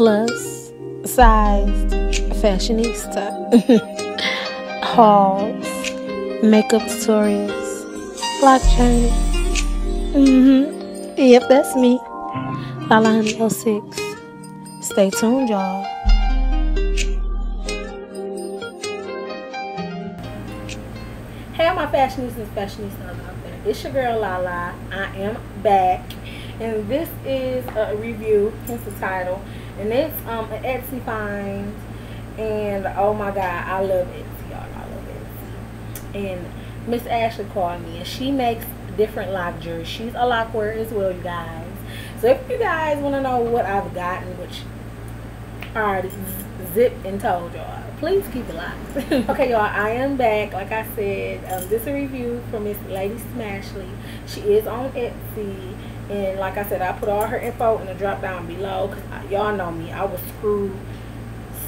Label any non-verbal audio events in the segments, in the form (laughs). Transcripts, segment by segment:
plus sized fashionista. (laughs) Hauls, makeup tutorials, block journeys. Mm-hmm. Yep, that's me. Lala 06. Stay tuned, y'all. Hey, my fashionistas and fashionistas out there. It's your girl Lala. I am back. And this is a review, hence the title. And it's um an Etsy find. And oh my god, I love Etsy, y'all. I love Etsy. And Miss Ashley called me and she makes different loc jewelry. She's a lock wearer as well, you guys. So if you guys want to know what I've gotten, which I already zipped and told y'all, please keep it locked. (laughs) okay, y'all, I am back. Like I said, um, this is a review from Miss Lady Smashley. She is on Etsy. And like I said, I put all her info in the drop down below. Because y'all know me. I will screw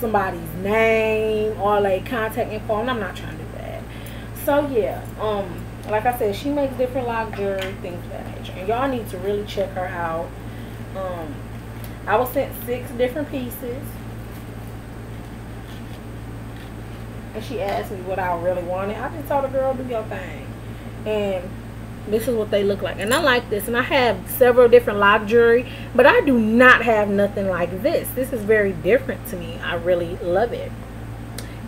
somebody's name or like contact info. And I'm not trying to do that. So, yeah. Um, like I said, she makes different lock things of that nature. And y'all need to really check her out. Um, I was sent six different pieces. And she asked me what I really wanted. I just told the girl, do your thing. And this is what they look like. And I like this. And I have several different jewelry. But I do not have nothing like this. This is very different to me. I really love it.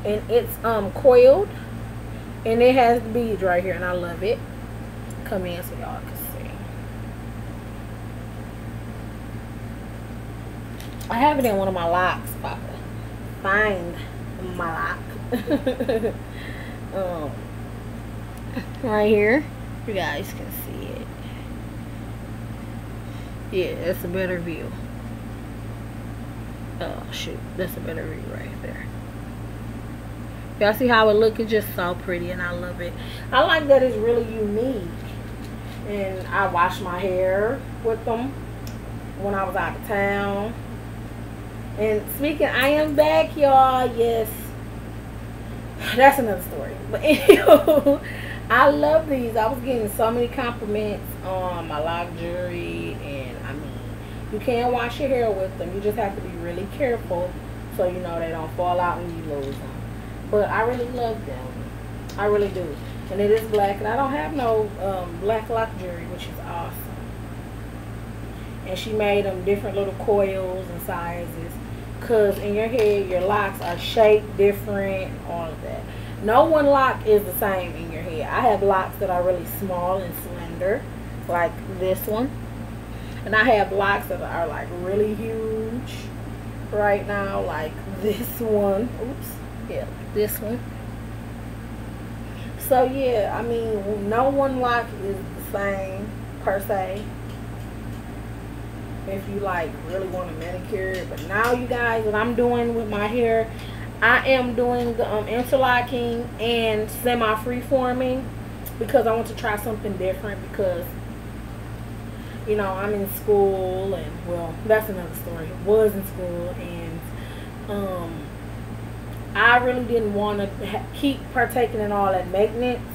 And it's um coiled. And it has the beads right here. And I love it. Come in so y'all can see. I have it in one of my locks. I find my lock. (laughs) um, right here. You guys can see it. Yeah, that's a better view. Oh, shoot. That's a better view right there. Y'all see how it look? It's just so pretty and I love it. I like that it's really unique. And I wash my hair with them when I was out of town. And speaking, I am back, y'all. Yes. (sighs) That's another story. But (laughs) anyway, I love these. I was getting so many compliments on my loc jewelry. And I mean, you can wash your hair with them. You just have to be really careful so you know they don't fall out and you lose them. But I really love them. I really do. And it is black. And I don't have no um, black loc jewelry, which is awesome. And she made them different little coils and sizes. Because in your head, your locks are shaped different, all of that. No one lock is the same in your head. I have locks that are really small and slender, like this one. And I have locks that are like really huge right now, like this one. Oops. Yeah, this one. So yeah, I mean, no one lock is the same per se. If you like really want to manicure but now you guys, what I'm doing with my hair, I am doing um, interlocking and semi freeforming because I want to try something different because you know I'm in school and well that's another story. Was in school and um I really didn't want to keep partaking in all that maintenance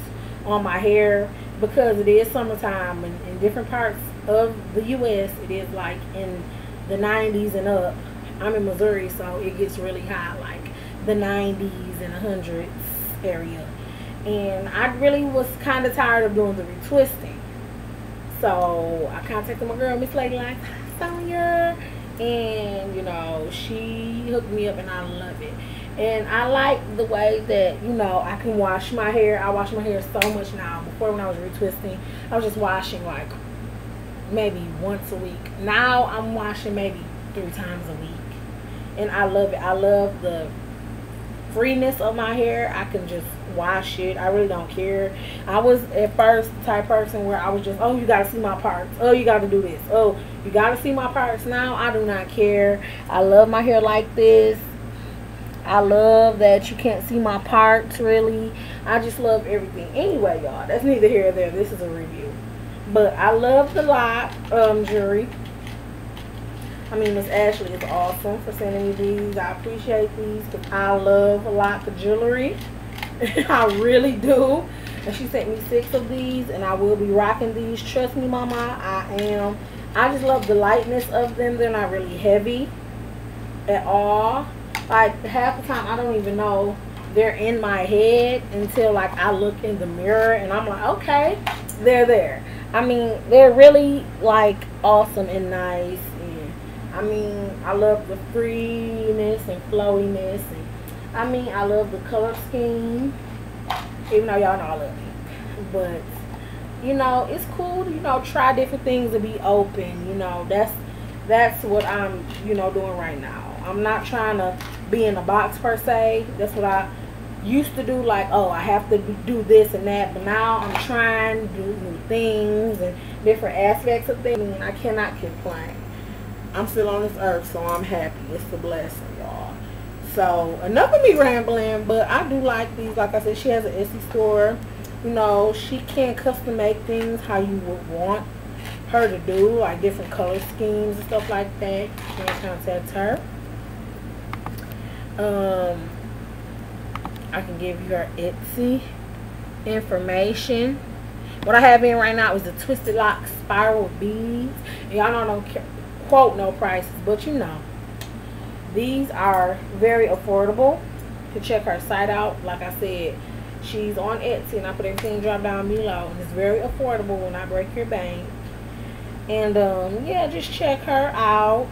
on my hair because it is summertime and in different parts of the U.S. it is like in the 90s and up. I'm in Missouri, so it gets really hot, like the 90s and 100s area. And I really was kind of tired of doing the retwisting. So I contacted my girl, Miss Lady, like, Sonya. And, you know, she hooked me up and I love it. And I like the way that, you know, I can wash my hair. I wash my hair so much now. Before when I was retwisting, I was just washing like maybe once a week. Now I'm washing maybe three times a week. And I love it. I love the freeness of my hair. I can just wash it. I really don't care. I was at first type person where I was just, oh, you got to see my parts. Oh, you got to do this. Oh, you got to see my parts. Now I do not care. I love my hair like this. I love that you can't see my parts really. I just love everything. Anyway, y'all, that's neither here nor there. This is a review. But I love the lot um, jewelry. I mean, Miss Ashley is awesome for sending me these. I appreciate these because I love a lot of jewelry. (laughs) I really do. And she sent me six of these and I will be rocking these. Trust me, mama, I am. I just love the lightness of them. They're not really heavy. at all. Like half the time I don't even know they're in my head until like I look in the mirror and I'm like, okay, they're there. I mean, they're really like awesome and nice. I mean, I love the freeness and flowiness. And I mean, I love the color scheme. Even though y'all know I love pink, but you know, it's cool to you know try different things and be open. You know, that's that's what I'm you know doing right now. I'm not trying to be in a box per se. That's what I used to do like oh i have to do this and that but now i'm trying to do new things and different aspects of things and i cannot complain i'm still on this earth so i'm happy. It's a blessing y'all. So enough of me rambling but i do like these. Like i said she has an etsy store. You know she can custom make things how you would want her to do like different color schemes and stuff like that. You can contact her. Um I can give you her Etsy information. What I have in right now is the Twisted Lock Spiral Beads. Y'all know I don't quote no prices, but you know. These are very affordable. To check her site out, like I said, she's on Etsy and I put everything drop down below. And it's very affordable when I break your bank. And um, yeah, just check her out.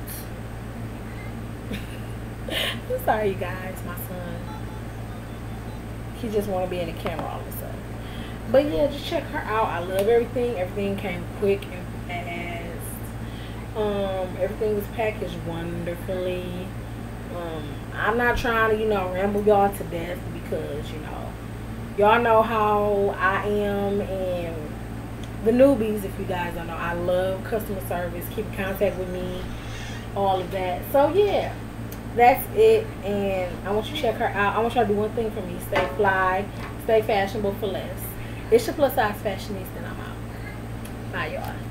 (laughs) I'm sorry, you guys. My son he just want to be in the camera all of a sudden. But yeah, just check her out. I love everything. Everything came quick and. Um, everything was packaged wonderfully. Um, I'm not trying to, you know, ramble y'all to death because, you know, y'all know how I am and the newbies, if you guys don't know, I love customer service. Keep in contact with me, all of that. So yeah that's it. And I want you to check her out. I want y'all to do one thing for me. Stay fly. Stay fashionable for less. It's your plus size fashionista and I'm out. Bye, y'all.